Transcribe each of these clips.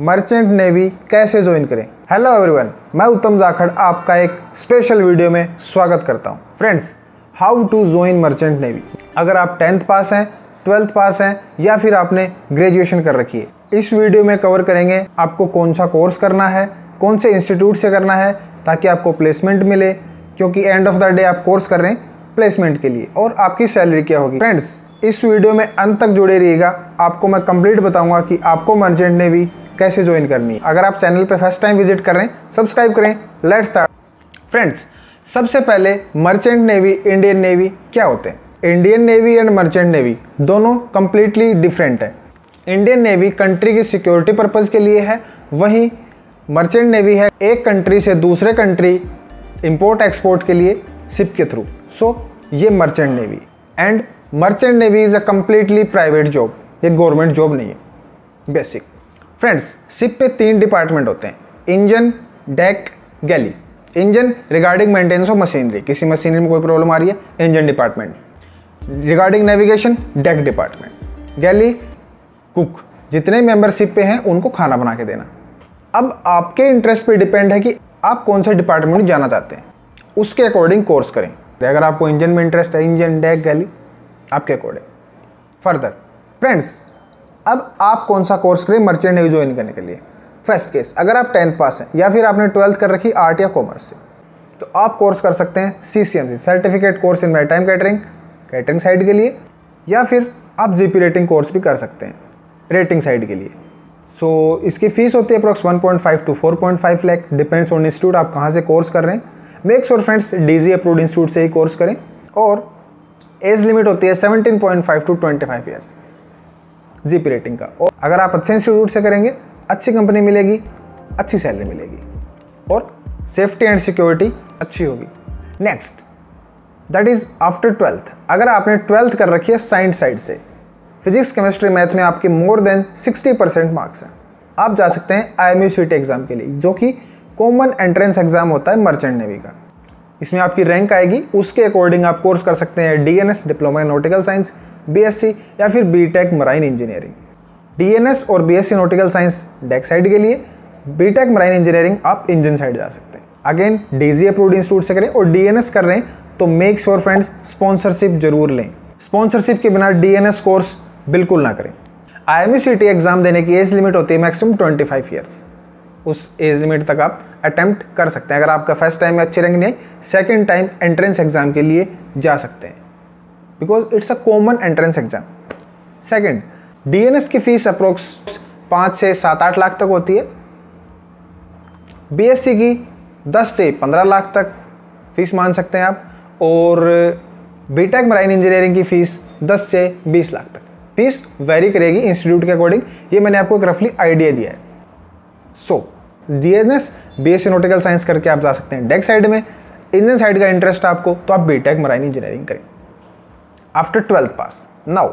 Merchant navy कैसे join करें? Hello everyone मैं उत्तम जाखड़ आपका एक स्पेशल वीडियो में स्वागत करता हूँ। Friends how to join merchant navy? अगर आप टेंथ पास हैं ट्वेल्थ पास हैं, या फिर आपने ग्रेजुएशन कर रखी है, इस वीडियो में कवर करेंगे आपको कौन सा कोर्स करना है, कौन से इंस्टीट्यूट से करना है, ताकि आपको प्लेसमेंट मिले, क्योंकि एंड ऑफ़ द डे आप कोर्स कर रहे हैं प्लेसमेंट के लिए। और आपकी सैलरी क्या होगी? फ्रेंड्स इस वीडियो में अंत तक जुड़े रहिएगा। आपको मैं कंप्लीट बताऊँगा कि आपको मर्चेंट नेवी कैसे ज्वाइन करनी है। अगर आप चैनल पर फ़र्स्ट टाइम विज़िट कर रहे हैं सब्सक्राइब करें। लेट्स स्टार्ट फ्रेंड्स सबसे पहले मर्चेंट नेवी इंडियन नेवी क्या होते हैं? Indian navy and merchant navy दोनों कंप्लीटली डिफरेंट है। इंडियन नेवी कंट्री की सिक्योरिटी पर्पज़ के लिए है। वहीं मर्चेंट नेवी है एक कंट्री से दूसरे कंट्री इंपोर्ट एक्सपोर्ट के लिए सिप के थ्रू सो ये merchant navy and merchant navy is a completely private job ये गवर्नमेंट जॉब नहीं है। बेसिक फ्रेंड्स शिप पे तीन डिपार्टमेंट होते हैं। Engine deck galley engine regarding maintenance of machinery किसी मशीनरी में कोई प्रॉब्लम आ रही है engine department regarding navigation deck department galley cook जितने मेंबरशिप पे हैं, उनको खाना बना के देना। अब आपके इंटरेस्ट पे डिपेंड है कि आप कौन से डिपार्टमेंट जाना चाहते हैं। उसके अकॉर्डिंग कोर्स करें। अगर आपको इंजन में इंटरेस्ट है इंजन डेक गैली आपके अकॉर्डिंग फर्दर फ्रेंड्स अब आप कौन सा कोर्स करें मर्चेंट नेवी ज्वाइन करने के लिए? फ़र्स्ट केस अगर आप टेंथ पास हैं या फिर आपने ट्वेल्थ कर रखी आर्ट या कॉमर्स से तो आप कोर्स कर सकते हैं C C M C certificate course in time catering catering side के लिए या फिर आप जी पी रेटिंग कोर्स भी कर सकते हैं रेटिंग साइड के लिए। सो so, इसकी फ़ीस होती है approx 1.5 to 4.5 lakh depends on institute आप कहाँ से कोर्स कर रहे हैं। Make sure friends DG approved institute से ही कोर्स करें और एज लिमिट होती है 17.5 टू 25 ईयर्स जीपी रेटिंग का। और अगर आप अच्छे इंस्टीट्यूट से करेंगे, अच्छी कंपनी मिलेगी, अच्छी सैलरी मिलेगी। और सेफ्टी एंड सिक्योरिटी अच्छी होगी। Next that is after twelfth अगर आपने ट्वेल्थ कर रखी है साइंस साइड से फिजिक्स केमिस्ट्री मैथ में आपके मोर देन 60 परसेंट मार्क्स हैं। आप जा सकते हैं आई एम यू एग्ज़ाम के लिए, जो कि कॉमन एंट्रेंस एग्ज़ाम होता है मर्चेंट नेवी का। इसमें आपकी रैंक आएगी। उसके अकॉर्डिंग आप कोर्स कर सकते हैं DNS diploma in nautical science BSc या फिर बीटेक मराइन इंजीनियरिंग डीएनएस और BSc nautical science deck side के लिए बीटेक मराइन इंजीनियरिंग आप इंजन साइड जा सकते हैं। अगेन डीजी अप्रूव्ड इंस्टीट्यूट से करें और डीएनएस कर रहे हैं तो मेक श्योर फ्रेंड्स स्पॉन्सरशिप ज़रूर लें। स्पॉन्सरशिप के बिना डीएनएस कोर्स बिल्कुल ना करें। आई एम एग्ज़ाम देने की एज लिमिट होती है मैक्सिमम ट्वेंटी फाइव ईयर्स उस एज लिमिट तक आप अटैम्प्ट कर सकते हैं। अगर आपका फ़र्स्ट टाइम में अच्छी रैंक नहीं सेकेंड टाइम एंट्रेंस एग्ज़ाम के लिए जा सकते हैं। Because it's a common entrance exam second D की फ़ीस अप्रोक्स पाँच से सात आठ लाख तक होती है। बीएससी की दस से पंद्रह लाख तक फ़ीस मान सकते हैं आप। और बी टेक मराइन इंजीनियरिंग की फ़ीस दस से बीस लाख तक। फ़ीस वेरी करेगी इंस्टीट्यूट के अकॉर्डिंग ये मैंने आपको एक रफली आइडिया दिया है। So D N S B S C nautical science करके आप जा सकते हैं। डेक साइड में इंजन साइड का इंटरेस्ट आपको तो आप बी टेक मराइन इंजीनियरिंग करें। After twelfth pass now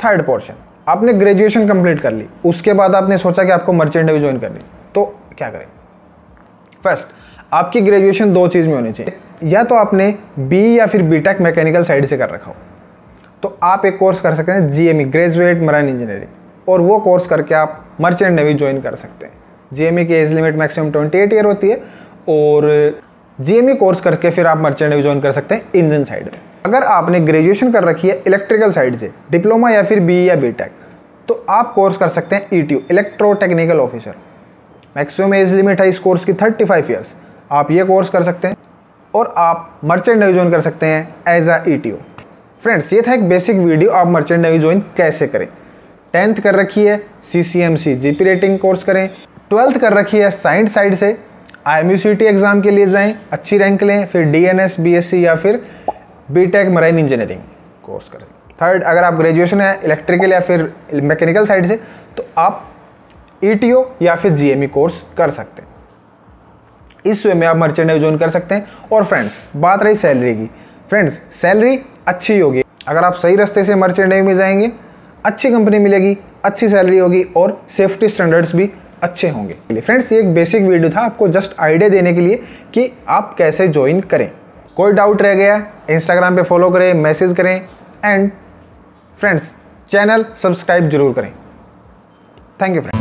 third portion आपने ग्रेजुएशन कंप्लीट कर ली। उसके बाद आपने सोचा कि आपको मर्चेंट नेवी ज्वाइन करनी। तो क्या करें? फ़र्स्ट आपकी ग्रेजुएशन दो चीज़ में होनी चाहिए। या तो आपने बी या फिर बी टेक मैकेनिकल साइड से कर रखा हो। तो आप एक कोर्स कर सकते हैं G M E graduate marine engineering और वो कोर्स करके आप मर्चेंट नेवी ज्वाइन कर सकते हैं। जीएमई की age limit maximum twenty eight year होती है और जीएमई कोर्स करके फिर आप मर्चेंट नेवी ज्वाइन कर सकते हैं इंजन साइड में। अगर आपने ग्रेजुएशन कर रखी है इलेक्ट्रिकल साइड से डिप्लोमा या फिर बी या बी तो आप कोर्स कर सकते हैं E T electro technical officer maximum age limit है इस कोर्स की थर्टी फाइव आप ये कोर्स कर सकते हैं और आप मर्चेंट नेवी ज्वाइन कर सकते हैं as a E T friends ये था एक बेसिक वीडियो आप मर्चेंट नेवी ज्वाइन कैसे करें। टेंथ कर रखी है C C M C G P rating course करें। ट्वेल्थ कर रखी है साइंस साइड से। I M U C T exam के लिए जाएँ, अच्छी रैंक लें, फिर D N S B S C या फिर B tech marine engineering course करें। थर्ड अगर आप ग्रेजुएशन है इलेक्ट्रिकल या फिर मैकेनिकल साइड से तो आप ई e या फिर जी कोर्स e कर सकते हैं। इस वे में आप मर्चेंट ज्वाइन कर सकते हैं। और फ्रेंड्स बात रही सैलरी की। फ्रेंड्स सैलरी अच्छी होगी। अगर आप सही रास्ते से मर्चेंट में जाएँगे अच्छी कंपनी मिलेगी, अच्छी सैलरी होगी और सेफ्टी स्टैंडर्ड्स भी अच्छे होंगे। फ्रेंड्स, ये एक बेसिक वीडियो था आपको जस्ट आइडिया देने के लिए कि आप कैसे ज्वाइन करें। कोई डाउट रह गया इंस्टाग्राम पे फॉलो करें मैसेज करें एंड फ्रेंड्स चैनल सब्सक्राइब ज़रूर करें। Thank you friends